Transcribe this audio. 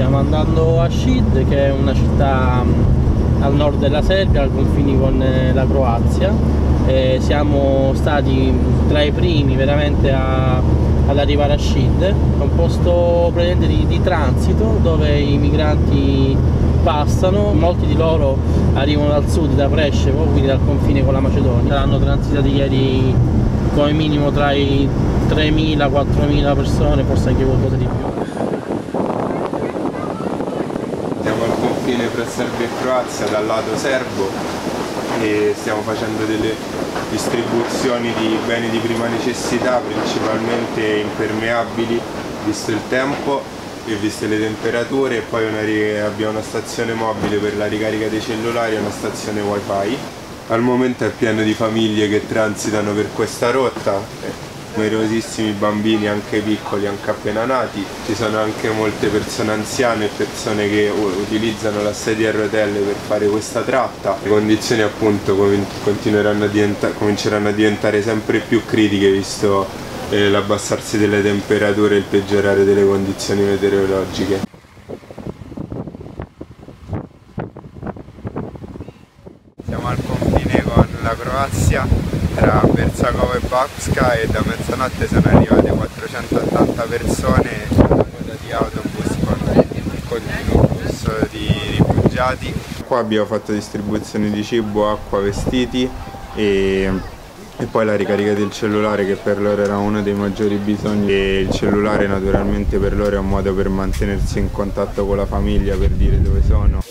Stiamo andando a Scid che è una città al nord della Serbia, al confini con eh, la Croazia. E siamo stati tra i primi veramente a, ad arrivare a Scid, è un posto di, di transito dove i migranti passano, molti di loro arrivano dal sud, da Prescevo, quindi dal confine con la Macedonia. Hanno transitato ieri come minimo tra i 3.000-4.000 persone, forse anche qualcosa di più. Siamo al confine tra Serbia e Croazia dal lato serbo e stiamo facendo delle distribuzioni di beni di prima necessità, principalmente impermeabili, visto il tempo e viste le temperature e poi una, abbiamo una stazione mobile per la ricarica dei cellulari e una stazione wifi. Al momento è pieno di famiglie che transitano per questa rotta, numerosissimi bambini anche piccoli, anche appena nati, ci sono anche molte persone anziane e persone che utilizzano la sedia a rotelle per fare questa tratta. Le condizioni appunto continueranno a cominceranno a diventare sempre più critiche visto eh, l'abbassarsi delle temperature e il peggiorare delle condizioni meteorologiche. Siamo al confine con la Croazia tra Bersakova e Bakska e da mezzanotte sono arrivate 480 persone di autobus con il continuo flusso di rifugiati. Qua abbiamo fatto distribuzione di cibo, acqua, vestiti e e poi la ricarica del cellulare che per loro era uno dei maggiori bisogni e il cellulare naturalmente per loro è un modo per mantenersi in contatto con la famiglia, per dire dove sono.